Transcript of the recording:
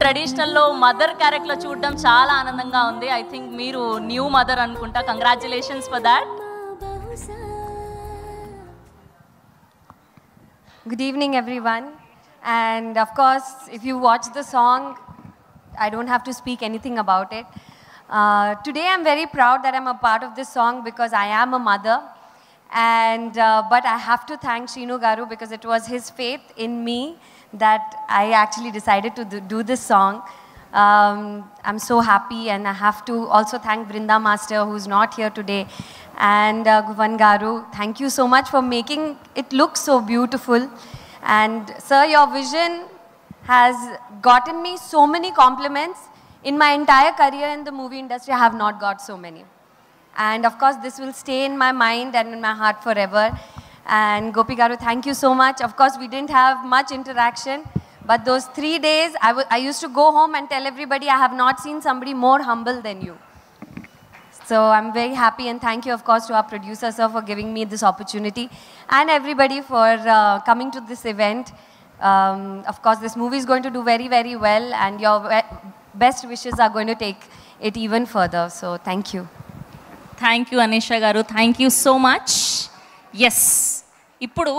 ట్రెడిషనల్లో mother క్యారెక్ట్లో చూడడం చాలా ఆనందంగా ఉంది. ఐ థింక్ మీరు న్యూ మదర్ అనుకుంటా. Congratulations for that good evening every and of course if you watch the song I don't have to speak anything about it today I'm very proud that I'm a part of this song because I am a mother And uh, but I have to thank Shinu Garu because it was his faith in me that I actually decided to do, this song. Um, I'm so happy, and I have to also thank Brinda Master, who's not here today, and uh, Guhan Garu. Thank you so much for making it look so beautiful. And sir, your vision has gotten me so many compliments. In my entire career in the movie industry, I have not got so many. And of course, this will stay in my mind and in my heart forever. And Gopi Garu, thank you so much. Of course, we didn't have much interaction, but those three days, I I used to go home and tell everybody I have not seen somebody more humble than you. So I'm very happy and thank you, of course, to our producer, sir, for giving me this opportunity and everybody for uh, coming to this event. Um, of course, this movie is going to do very, very well, and your best wishes are going to take it even further. So thank you. Thank you Aneesha గారు. Thank you so much. Yes ఇప్పుడు